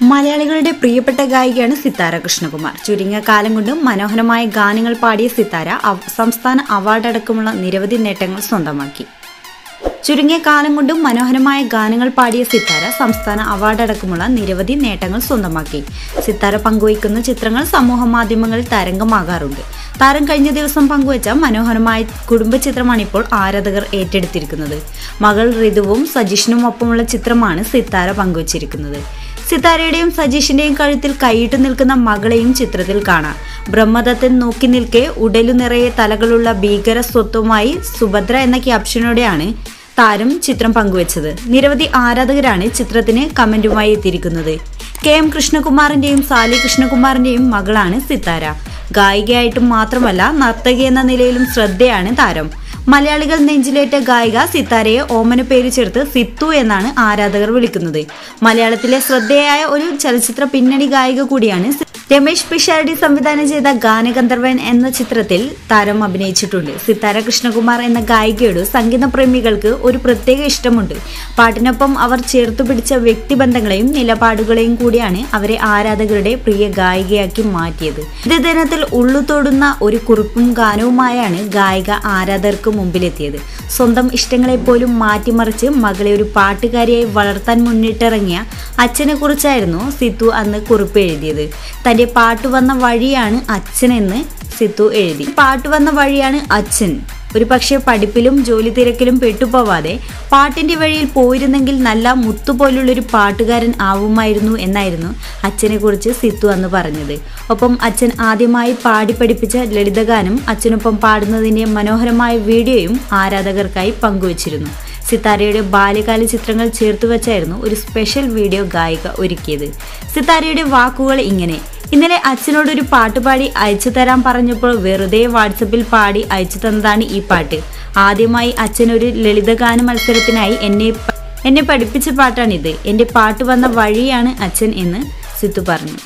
മലയാളികളുടെ പ്രിയപ്പെട്ട ഗായികയാണ് സിത്താര കൃഷ്ണകുമാർ. ചുരുങ്ങിയ കാലം കൊണ്ട് മനോഹരമായ ഗാനങ്ങൾ പാടിയ സിത്താര സംസ്ഥാന അവാർഡ് അടക്കമുള്ള നിരവധി നേട്ടങ്ങൾ സ്വന്തമാക്കി. ചുരുങ്ങിയ കാലം കൊണ്ട് മനോഹരമായ ഗാനങ്ങൾ പാടിയ സിത്താര സംസ്ഥാന അവാർഡ് അടക്കമുള്ള നിരവധി നേട്ടങ്ങൾ സ്വന്തമാക്കി. സിത്താര പങ്കുവയ്ക്കുന്ന ചിത്രങ്ങൾ സമൂഹ മാധ്യമങ്ങളിൽ തരംഗമാകാറുണ്ട്. താരം കഴിഞ്ഞ ദിവസം പങ്കുവച്ച മനോഹരമായ കുടുംബ ചിത്രമാണ് ഇപ്പോൾ ആരാധകർ ഏറ്റെടുത്തിരിക്കുന്നത്. മകൾ ഋതുവും സജീഷിനും ഒപ്പമുള്ള ചിത്രമാണ് സിത്താര പങ്കുവച്ചിരിക്കുന്നത്. സിത്താരയുടെയും സജീഷിന്റെയും കഴുത്തിൽ കൈയിട്ട് നിൽക്കുന്ന മകളെയും ചിത്രത്തിൽ കാണാം. ബ്രഹ്മദത്തൻ നോക്കി നിൽക്കെ ഉടലു നിറയെ തലകളുള്ള ഭീകര സ്വത്വമായി സുഭദ്ര എന്ന ക്യാപ്ഷനോടെയാണ് താരം ചിത്രം പങ്കുവച്ചത്. നിരവധി ആരാധകരാണ് ചിത്രത്തിന് കമന്റുമായി എത്തിയിരിക്കുന്നത്. കെ എം കൃഷ്ണകുമാറിന്റെയും സാലി കൃഷ്ണകുമാറിന്റെയും മകളാണ് സിത്താര ഗായികയായിട്ടും മാത്രമല്ല നർത്തകി എന്ന നിലയിലും ശ്രദ്ധയാണ് താരം. മലയാളികൾ നെഞ്ചിലേറ്റ ഗായിക സിത്താരയെ ഓമന പേര് ചേർത്ത് സിത്തു എന്നാണ് ആരാധകർ വിളിക്കുന്നത്. മലയാളത്തിലെ ശ്രദ്ധേയായ ഒരു ചലച്ചിത്ര പിന്നണി ഗായിക കൂടിയാണ് രമേശ് പിഷാരടി സംവിധാനം ചെയ്ത ഗാനഗന്ധർവൻ എന്ന ചിത്രത്തിൽ താരം അഭിനയിച്ചിട്ടുണ്ട്. സിത്താര കൃഷ്ണകുമാർ എന്ന ഗായികയോട് സംഗീത പ്രേമികൾക്ക് ഒരു പ്രത്യേക ഇഷ്ടമുണ്ട്. പാട്ടിനൊപ്പം അവർ ചേർത്തു പിടിച്ച വ്യക്തിബന്ധങ്ങളെയും നിലപാടുകളെയും കൂടിയാണ് അവരെ ആരാധകരുടെ പ്രിയ ഗായികയാക്കി മാറ്റിയത്. ഇതേ ദിനത്തിൽ ഉള്ളുതൊടുന്ന ഒരു കുറിപ്പും ഗാനവുമായാണ് ഗായിക ആരാധകർക്ക് മുമ്പിലെത്തിയത്. സ്വന്തം ഇഷ്ടങ്ങളെ പോലും മാറ്റിമറിച്ച് മകളെ ഒരു പാട്ടുകാരിയായി വളർത്താൻ മുന്നിട്ടിറങ്ങിയ അച്ഛനെ കുറിച്ചായിരുന്നു സിത്തു അന്ന് കുറിപ്പ് എഴുതിയത്. തന്റെ പാട്ട് വന്ന വഴിയാണ് അച്ഛനെന്ന് സിത്തു എഴുതി. പാട്ട് വന്ന വഴിയാണ് അച്ഛൻ. ഒരു പക്ഷേ പഠിപ്പിലും ജോലി തിരക്കിലും പെട്ടുപോവാതെ പാട്ടിന്റെ വഴിയിൽ പോയിരുന്നെങ്കിൽ നല്ല മുത്തുപോലുള്ളൊരു പാട്ടുകാരൻ ആവുമായിരുന്നു എന്നായിരുന്നു അച്ഛനെക്കുറിച്ച് സിത്തു അന്ന് പറഞ്ഞത്. ഒപ്പം അച്ഛൻ ആദ്യമായി പാടി പഠിപ്പിച്ച ലളിതഗാനം അച്ഛനൊപ്പം പാടുന്നതിന്റെ മനോഹരമായ വീഡിയോയും ആരാധകർക്കായി പങ്കുവച്ചിരുന്നു. സിത്താരയുടെ ബാല്യകാല ചിത്രങ്ങൾ ചേർത്ത് വെച്ചായിരുന്നു ഒരു സ്പെഷ്യൽ വീഡിയോ ഗായിക ഒരുക്കിയത്. സിത്താരയുടെ വാക്കുകൾ ഇങ്ങനെ ഇന്നലെ അച്ഛനോട് ഒരു പാട്ട് പാടി അയച്ചു തരാൻ പറഞ്ഞപ്പോൾ വെറുതെ വാട്സപ്പിൽ പാടി അയച്ചു തന്നതാണ് ഈ പാട്ട്. ആദ്യമായി അച്ഛൻ ഒരു ലളിതഗാന മത്സരത്തിനായി എന്നെ എന്നെ പഠിപ്പിച്ച പാട്ടാണിത്. എന്റെ പാട്ട് വന്ന വഴിയാണ് അച്ഛൻ എന്ന് സിത്തു പറഞ്ഞു.